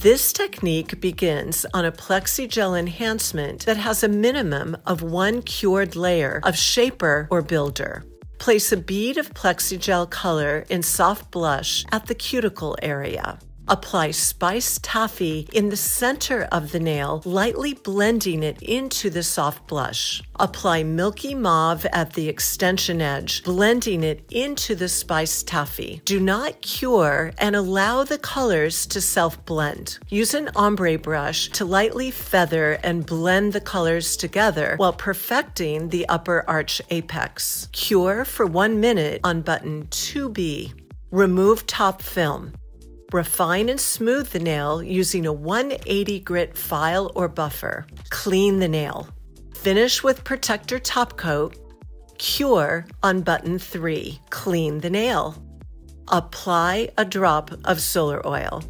This technique begins on a plexigel enhancement that has a minimum of one cured layer of shaper or builder. Place a bead of plexigel color in soft blush at the cuticle area. Apply spiced taffy in the center of the nail, lightly blending it into the soft blush. Apply milky mauve at the extension edge, blending it into the spiced taffy. Do not cure and allow the colors to self blend. Use an ombre brush to lightly feather and blend the colors together while perfecting the upper arch apex. Cure for one minute on button 2B. Remove top film. Refine and smooth the nail using a 180 grit file or buffer. Clean the nail. Finish with protector top coat. Cure on button 3. Clean the nail. Apply a drop of solar oil.